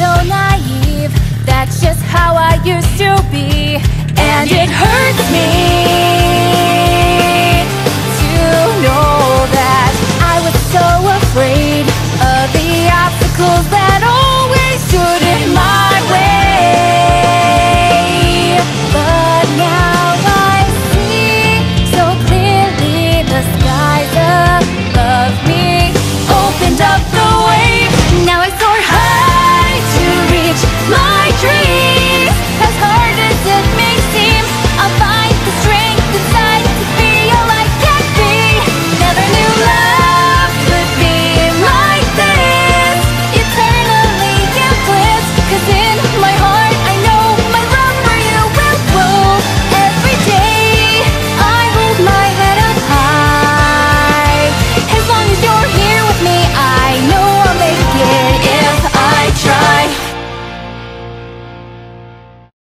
so naive. That's just how I used to be.